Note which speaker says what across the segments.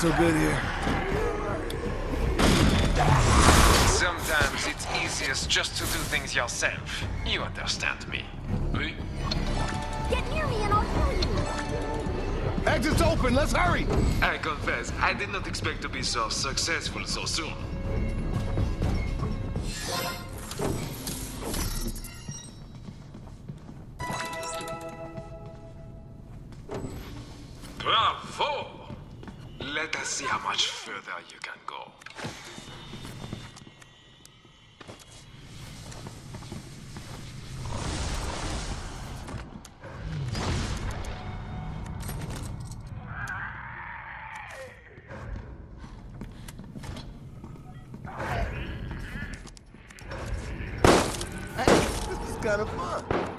Speaker 1: so good here.
Speaker 2: Sometimes it's easiest just to do things yourself. You understand me. Oui?
Speaker 3: Get near me and I'll kill you.
Speaker 1: Exit's open, let's hurry!
Speaker 2: I confess, I did not expect to be so successful so soon.
Speaker 1: Kind of fun.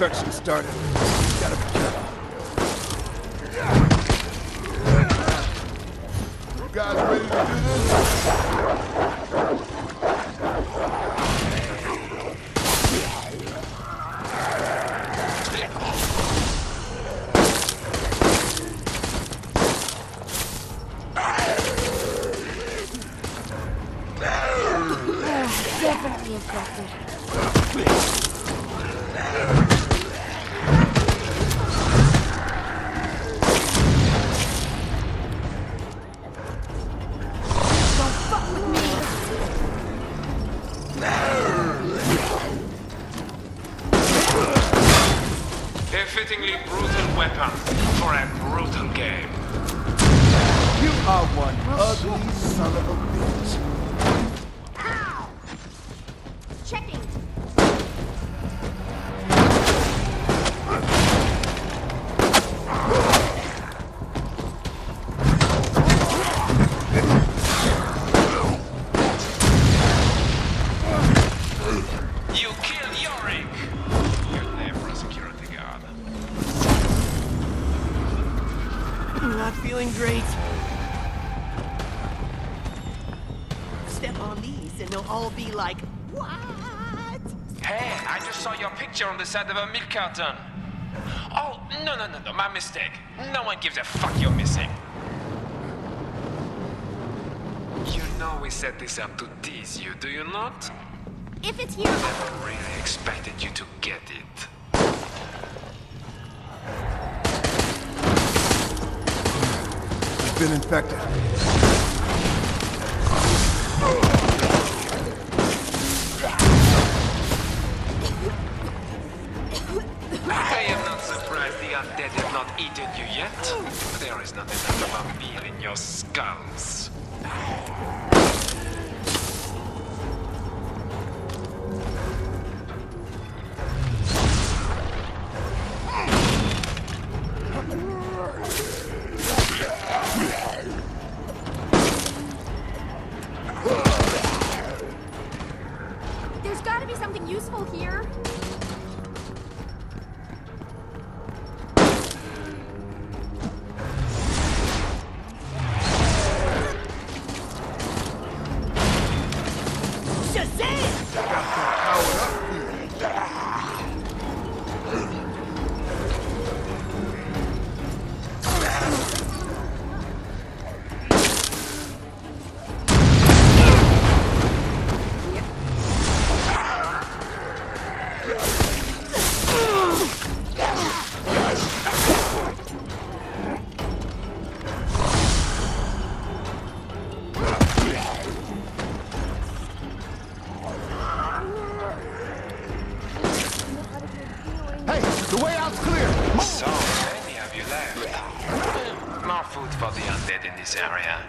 Speaker 1: Infection started. Gotta be careful. You guys ready to do this?
Speaker 3: Definitely infected.
Speaker 4: Step on these and they'll all be like, what?
Speaker 2: Hey, I just saw your picture on the side of a milk carton. Oh, no, no, no, no, my mistake. No one gives a fuck you're missing. You know we set this up to tease you, do you not?
Speaker 3: If it's here,
Speaker 2: Never really expected you to get it.
Speaker 1: You've been infected.
Speaker 2: Eaten you yet. There is not enough of a meal in your skulls.
Speaker 3: The way out's clear. Move. So, many of you left?
Speaker 2: More food for the undead in this area.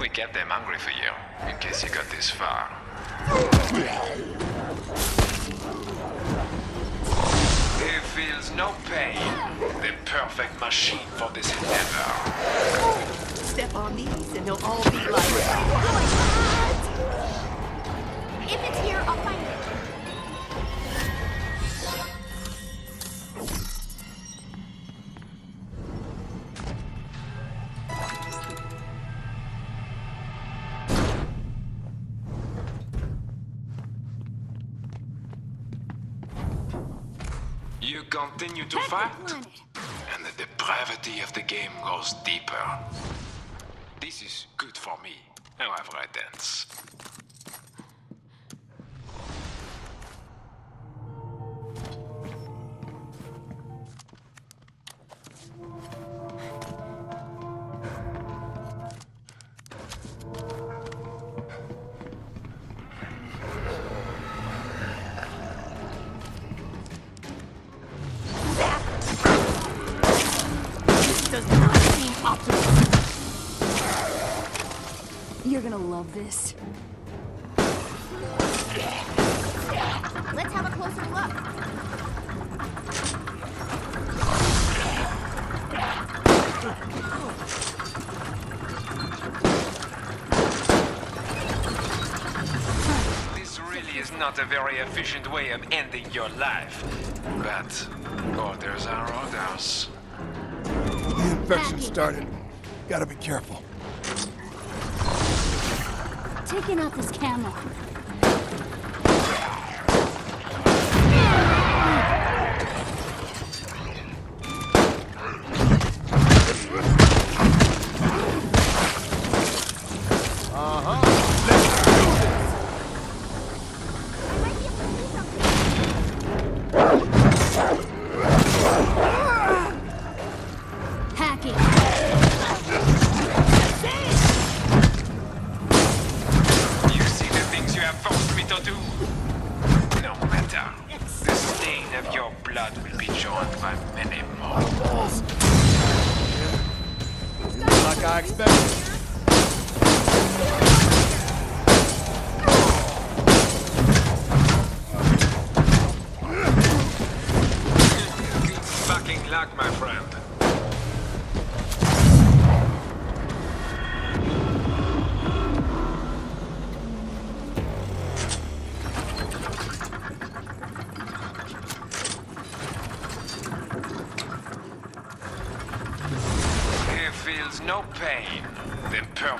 Speaker 2: We kept them hungry for you, in case you got this far. He feels no pain. The perfect machine for this endeavor.
Speaker 4: Step on these and they'll all be like, oh,
Speaker 3: If it's here, I'll find it.
Speaker 2: Continue to
Speaker 3: Back
Speaker 2: fight, and the depravity of the game goes deeper. This is good for me, however I've dance.
Speaker 5: Gonna love this.
Speaker 3: Let's have a closer look.
Speaker 2: This really is not a very efficient way of ending your life. But orders are orders.
Speaker 1: The infection started. Gotta be careful.
Speaker 5: Taking out this camera.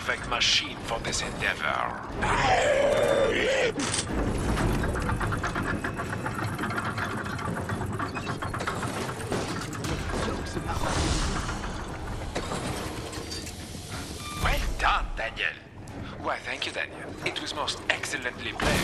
Speaker 2: Perfect machine for this endeavor. Well done, Daniel. Why, thank you, Daniel. It was most excellently played.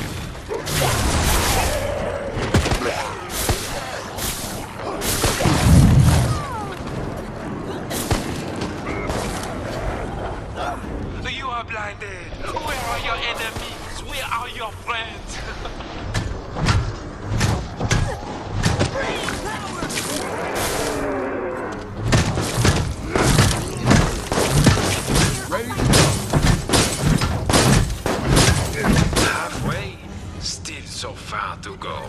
Speaker 2: Blinded. Where are your enemies? Where are your friends?
Speaker 1: Ready?
Speaker 2: Halfway? Still so far to go.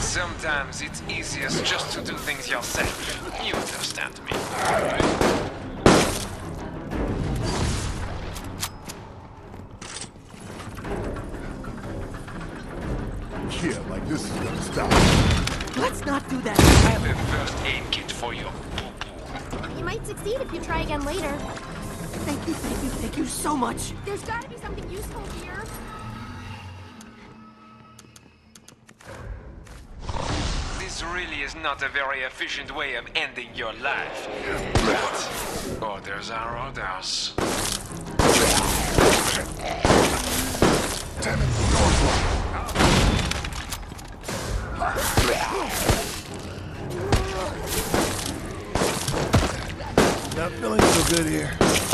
Speaker 2: Sometimes it's easiest just to do things yourself.
Speaker 1: Like this is gonna stop.
Speaker 4: Let's not do that.
Speaker 2: I have a first aid kit for you. poo-poo.
Speaker 3: You might succeed if you try again later.
Speaker 4: Thank you, thank you, thank you so much.
Speaker 3: There's gotta be something useful here.
Speaker 2: This really is not a very efficient way of ending your life. But orders are orders.
Speaker 1: Damn it, the door's locked. Not feeling so good here.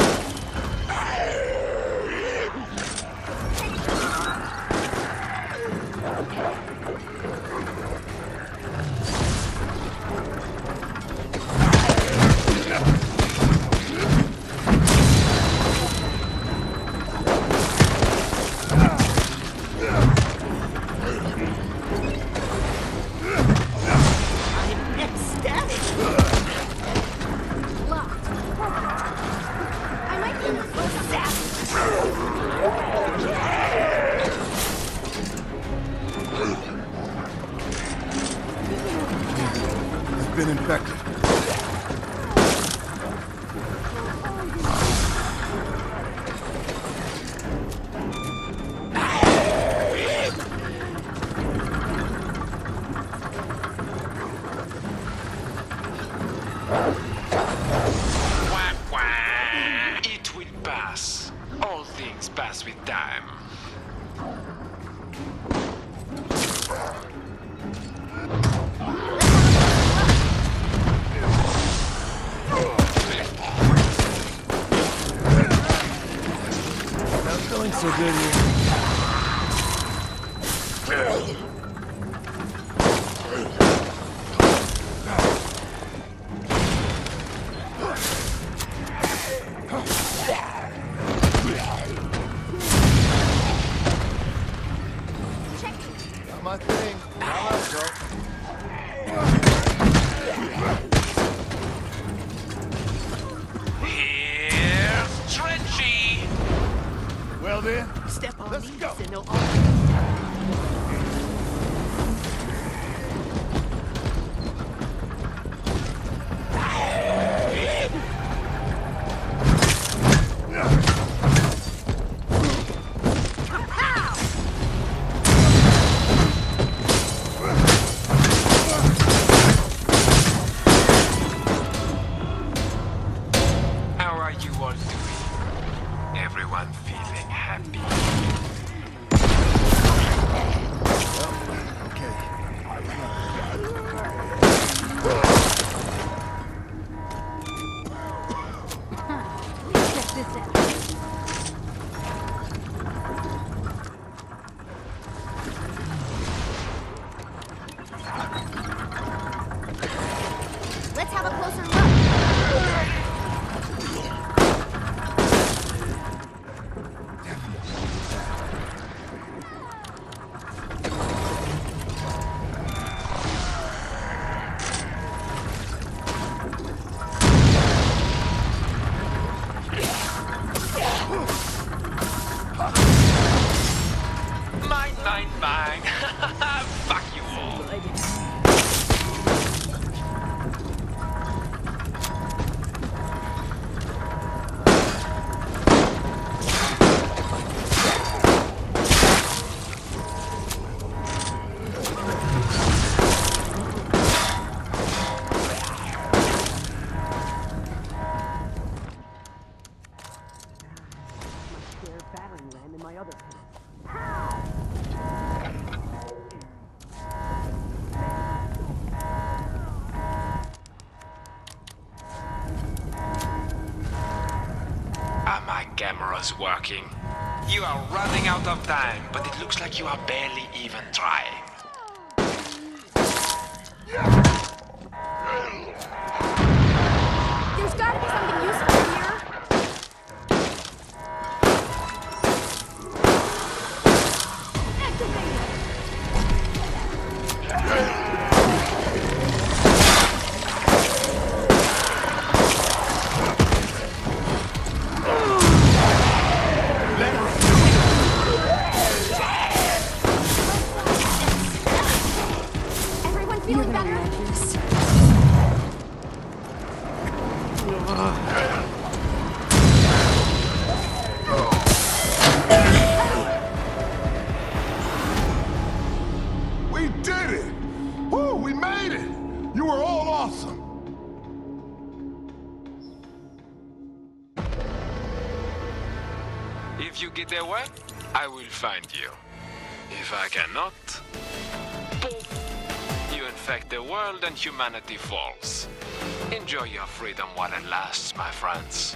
Speaker 1: Feeling so good here.
Speaker 4: Step on
Speaker 1: Let's
Speaker 4: these
Speaker 1: go.
Speaker 4: and they'll all
Speaker 2: working? You are running out of time, but it looks like you are barely even trying. You get away, I will find you. If I cannot, poof, you infect the world and humanity falls. Enjoy your freedom while it lasts, my friends.